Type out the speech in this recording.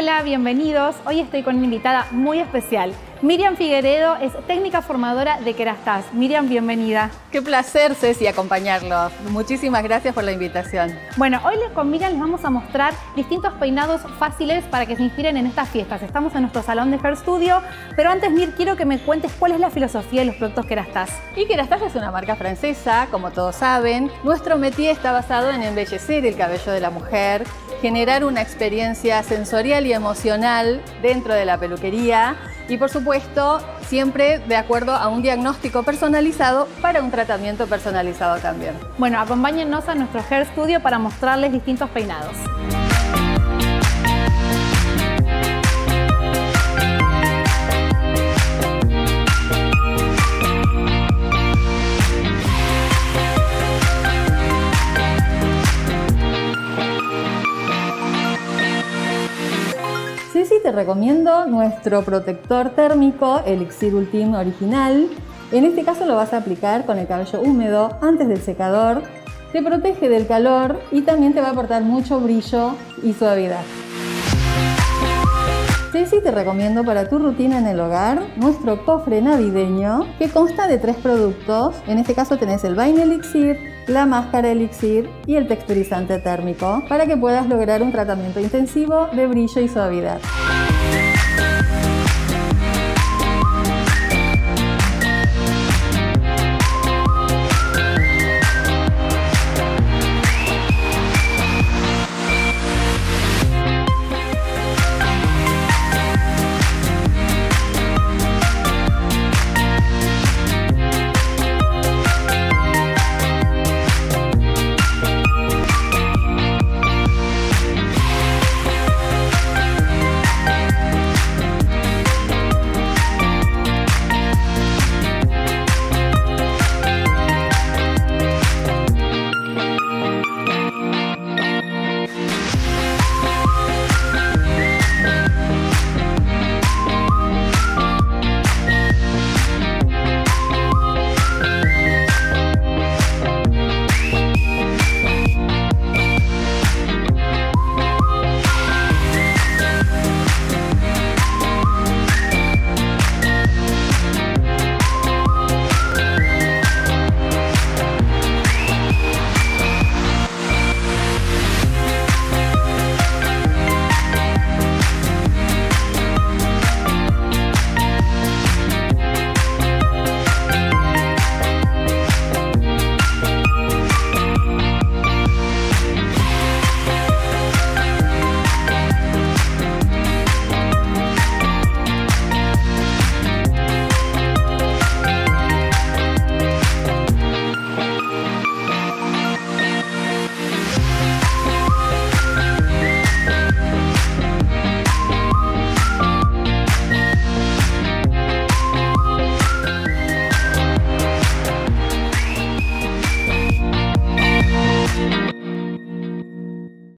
Hola, bienvenidos. Hoy estoy con una invitada muy especial. Miriam Figueredo es técnica formadora de Kerastase. Miriam, bienvenida. Qué placer, Ceci, acompañarlos. Muchísimas gracias por la invitación. Bueno, hoy con Miriam les vamos a mostrar distintos peinados fáciles para que se inspiren en estas fiestas. Estamos en nuestro salón de Hair Studio, pero antes, Mir, quiero que me cuentes cuál es la filosofía de los productos Kerastase. Y Kerastase es una marca francesa, como todos saben. Nuestro métier está basado en embellecer el cabello de la mujer, generar una experiencia sensorial y emocional dentro de la peluquería y por supuesto siempre de acuerdo a un diagnóstico personalizado para un tratamiento personalizado también. Bueno, acompáñennos a nuestro Hair Studio para mostrarles distintos peinados. Te recomiendo nuestro protector térmico Elixir Ultim original. En este caso lo vas a aplicar con el cabello húmedo antes del secador. Te protege del calor y también te va a aportar mucho brillo y suavidad. Ceci te recomiendo para tu rutina en el hogar nuestro cofre navideño que consta de tres productos. En este caso tenés el Vain Elixir, la máscara Elixir y el texturizante térmico para que puedas lograr un tratamiento intensivo de brillo y suavidad.